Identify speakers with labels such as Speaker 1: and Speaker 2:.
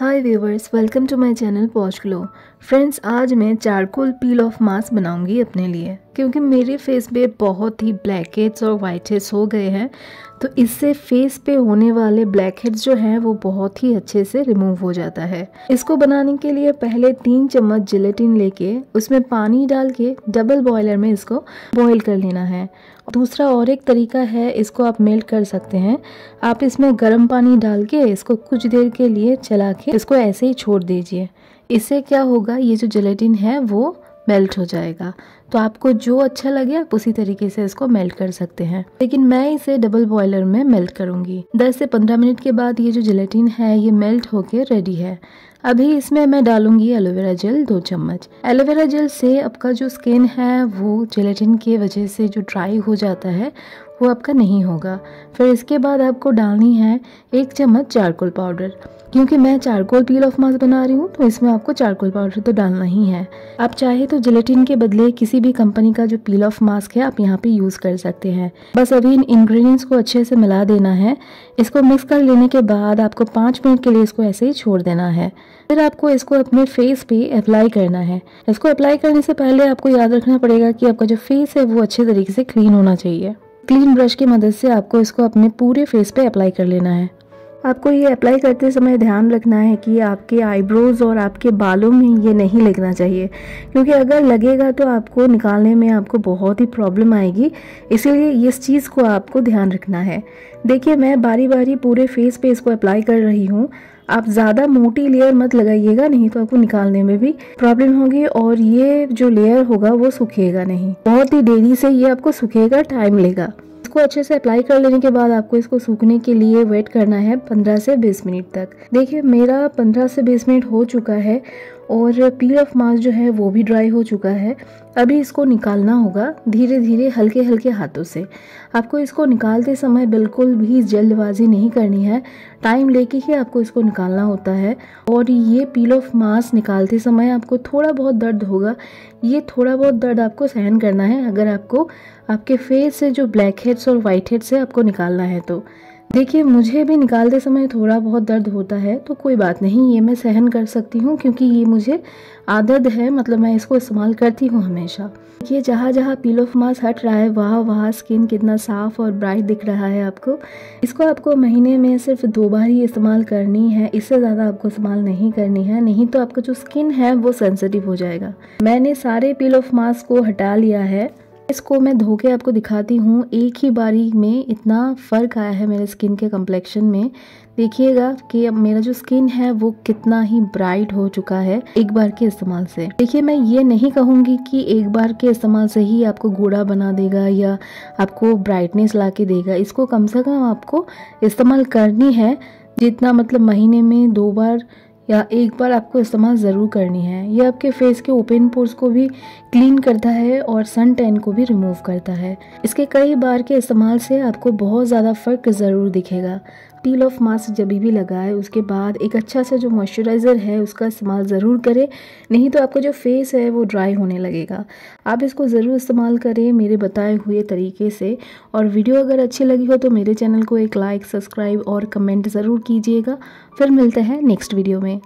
Speaker 1: Hi viewers welcome to my channel pouch glow friends आज मैं charcoal peel of mask बनाऊँगी अपने लिए। क्योंकि मेरे फेस पे बहुत ही ब्लैक हेड्स और वाइट हेड्स हो गए हैं तो इससे फेस पे होने वाले ब्लैक हेड्स जो हैं, वो बहुत ही अच्छे से रिमूव हो जाता है। इसको बनाने के लिए पहले तीन चम्मच जिलेटिन लेके, उसमें पानी डाल के डबल बॉयलर में इसको बॉईल कर लेना है। दूसरा और एक तरीका है, इसको आप मेल्ट कर सकते हैं। आप इसमें गर्म पानी डाल के इसको कुछ देर के लिए चला के इसको ऐसे ही छोड़ दीजिए। इससे क्या होगा, ये जो जेलेटिन है, वो मेल्ट हो जाएगा। तो आपको जो अच्छा लगे आप उसी तरीके से इसको मेल्ट कर सकते हैं। लेकिन मैं इसे डबल बॉयलर में मेल्ट करूँगी। 10 से 15 मिनट के बाद ये जो जिलेटिन है, ये मेल्ट होके रेडी है। अभी इसमें मैं डालूँगी एलोवेरा जेल दो चम्मच। एलोवेरा जेल से आपका जो स्किन है, वो जिलेटिन की वजह से जो ड्राई हो जाता है वो आपका नहीं होगा। फिर इसके बाद आपको डालनी है एक चम्मच चारकोल पाउडर। क्योंकि मैं चारकोल पील ऑफ़ मास्क बना रही हूँ तो इसमें आपको चारकोल पाउडर तो डालना ही है। आप चाहे तो जिलेटिन के बदले किसी भी कंपनी का जो पील ऑफ़ मास्क है, आप यहाँ पे यूज़ कर सकते हैं। बस अभी इन इंग्रेडिएंट्स को अच्छे से मिला देना है। इसको मिक्स कर लेने के बाद आपको पाँच मिनट के लिए इसको ऐसे ही छोड़ देना है। फिर आपको इसको अपने फेस पे अप्लाई करना है। इसको अप्लाई करने से पहले आपको याद रखना पड़ेगा कि आपका जो फेस है, वो अच्छे तरीके से क्लीन होना चाहिए। क्लीन ब्रश की मदद से आपको इसको अपने पूरे फेस पे अप्लाई कर लेना है। आपको ये अप्लाई करते समय ध्यान रखना है कि आपके आईब्रोज और आपके बालों में ये नहीं लगना चाहिए, क्योंकि अगर लगेगा तो आपको निकालने में आपको बहुत ही प्रॉब्लम आएगी, इसीलिए इस चीज़ को आपको ध्यान रखना है। देखिए, मैं बारी बारी पूरे फेस पे इसको अप्लाई कर रही हूँ। आप ज़्यादा मोटी लेयर मत लगाइएगा, नहीं तो आपको निकालने में भी प्रॉब्लम होगी और ये जो लेयर होगा वो सूखेगा नहीं। बहुत ही देरी से ये आपको सूखेगा टाइम लेगा। इसको अच्छे से अप्लाई कर लेने के बाद आपको इसको सूखने के लिए वेट करना है 15 से 20 मिनट तक। देखिए, मेरा 15 से 20 मिनट हो चुका है और पील ऑफ़ मास्क जो है वो भी ड्राई हो चुका है। अभी इसको निकालना होगा धीरे धीरे हल्के हल्के हाथों से। आपको इसको निकालते समय बिल्कुल भी जल्दबाजी नहीं करनी है। टाइम लेके ही आपको इसको निकालना होता है। और ये पील ऑफ़ मास्क निकालते समय आपको थोड़ा बहुत दर्द होगा। ये थोड़ा बहुत दर्द आपको सहन करना है। अगर आपको आपके फेस से जो ब्लैक हेड्स और वाइट हेड्स है, आपको निकालना है तो। देखिए, मुझे भी निकालते समय थोड़ा बहुत दर्द होता है तो कोई बात नहीं, ये मैं सहन कर सकती हूँ, क्योंकि ये मुझे आदत है मतलब मैं इसको इस्तेमाल करती हूँ हमेशा। ये जहाँ जहाँ पील ऑफ़ मास हट रहा है वहाँ वहाँ स्किन कितना साफ़ और ब्राइट दिख रहा है आपको। इसको आपको महीने में सिर्फ़ दो बार ही इस्तेमाल करनी है, इससे ज़्यादा आपको इस्तेमाल नहीं करनी है, नहीं तो आपका जो स्किन है, वो सेंसिटिव हो जाएगा। मैंने सारे पील ऑफ़ मास्क को हटा लिया है इसको मैं धो के आपको दिखाती हूँ। एक ही बारी में इतना फ़र्क आया है मेरे स्किन के कम्प्लेक्शन में। देखिएगा कि अब मेरा जो स्किन है वो कितना ही ब्राइट हो चुका है एक बार के इस्तेमाल से। देखिए, मैं ये नहीं कहूँगी कि एक बार के इस्तेमाल से ही आपको गोड़ा बना देगा या आपको ब्राइटनेस ला के देगा। इसको कम से कम आपको इस्तेमाल करनी है। जितना मतलब महीने में दो बार या एक बार आपको इस्तेमाल ज़रूर करनी है। यह आपके फेस के ओपन पोर्स को भी क्लीन करता है और सन टैन को भी रिमूव करता है। इसके कई बार के इस्तेमाल से आपको बहुत ज़्यादा फ़र्क ज़रूर दिखेगा। पील ऑफ़ मास्क जब भी लगाए, उसके बाद एक अच्छा सा जो मॉइस्चराइज़र है, उसका इस्तेमाल ज़रूर करें। नहीं तो आपका जो फेस है, वो ड्राई होने लगेगा। आप इसको ज़रूर इस्तेमाल करें मेरे बताए हुए तरीके से। और वीडियो अगर अच्छी लगी हो तो मेरे चैनल को एक लाइक सब्सक्राइब और कमेंट ज़रूर कीजिएगा। फिर मिलते हैं नेक्स्ट वीडियो में।